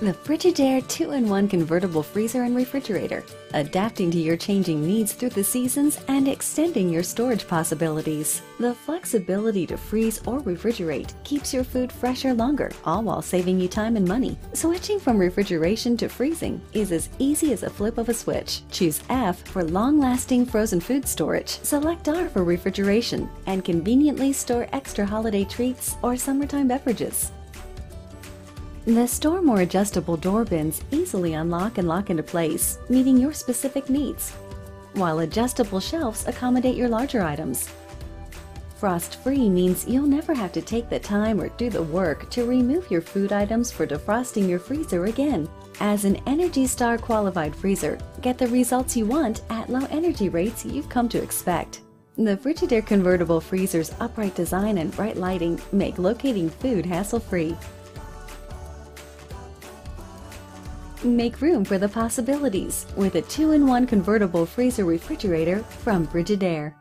The Frigidaire 2-in-1 convertible freezer and refrigerator, adapting to your changing needs through the seasons and extending your storage possibilities. The flexibility to freeze or refrigerate keeps your food fresher longer, all while saving you time and money. Switching from refrigeration to freezing is as easy as a flip of a switch. Choose F for long-lasting frozen food storage, select R for refrigeration, and conveniently store extra holiday treats or summertime beverages. The store more adjustable door bins easily unlock and lock into place, meeting your specific needs, while adjustable shelves accommodate your larger items. Frost-free means you'll never have to take the time or do the work to remove your food items for defrosting your freezer again. As an Energy Star qualified freezer, get the results you want at low energy rates you've come to expect. The Frigidaire convertible freezer's upright design and bright lighting make locating food hassle-free. Make room for the possibilities with a two-in-one convertible freezer refrigerator from Frigidaire.